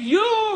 You!